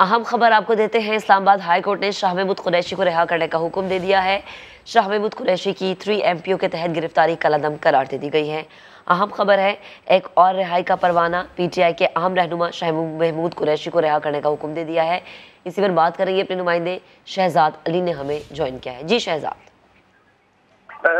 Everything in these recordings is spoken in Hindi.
अहम खबर आपको देते हैं, इस्लामाबाद हाई कोर्ट ने शाह महमूद कुरैशी को रिहा करने का हुक्म दे दिया है। शाह महमूद कुरैशी की थ्री एमपीओ के तहत गिरफ्तारी कलदम करार दे दी गई है। अहम खबर है, एक और रिहाई का परवाना पीटीआई के अहम रहनुमा शाह महमूद कुरैशी को रिहा करने का हुक्म दे दिया है। इसी पर बात करेंगे अपने नुमाइंदे शहजाद अली ने हमें ज्वाइन किया है। जी शहजाद।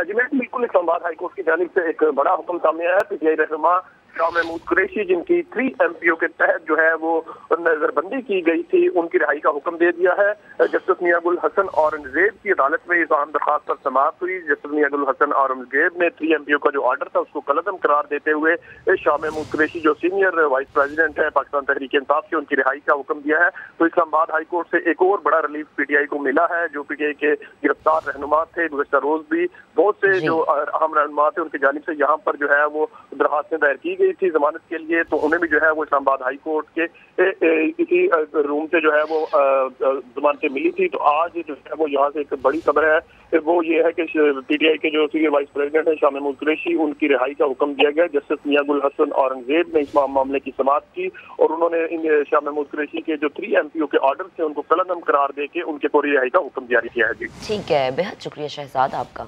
जी, मैं बिल्कुल इस्लामाबाद हाईकोर्ट की जानब से एक बड़ा हुक्म सामने आया। पीटीआई रहनुमा शाह महमूद कुरैशी, जिनकी थ्री एम के तहत जो है वो नजरबंदी की गई थी, उनकी रिहाई का हुक्म दे दिया है। जस्टिस मियागुल हसन औरंगज़ेब की अदालत में इस अहम दरखास्त पर समाप्त हुई जस्टिस मियागुल हसन औरंगज़ेब ने थ्री एम पी ओ का जो ऑर्डर था उसको कलदम करार देते हुए शाह महमूद कुरैशी जो सीनियर वाइस प्रेसिडेंट है पाकिस्तान तहरीक इंसाफ की उनकी रिहाई का हुक्म दिया है। तो इस्लामाबाद हाईकोर्ट से एक और बड़ा रिलीफ पीटीआई को मिला है जो पीटीआई के गिरफ़्तार रहनुमा थे गुजशत रोज भी बहुत से जो। अहम रहनुमा थे उनकी जानब से यहाँ पर जो है वो दरखास्तें दायर की गई थी जमानत के लिए। तो उन्हें भी जो है वो इस्लामाबाद हाई कोर्ट के इसी रूम से जो है वो जमानतें मिली थी। तो आज जो है वो यहाँ से एक बड़ी खबर है वो ये है कि पीटीआई के जो सीनियर वाइस प्रेसिडेंट है महमूद कुरैशी उनकी रिहाई का हुक्म दिया गया। जस्टिस मियागुल हसन औरंगज़ेब ने इस मामले की समाप्त की और उन्होंने इन शाह महमूद कुरेशी के जो थ्री एम के ऑर्डर थे, उनको कलदम करार दे के उनके पूरी रिहाई का हुक्म जारी किया है। जी। ठीक है, बेहद शुक्रिया शहजाद आपका।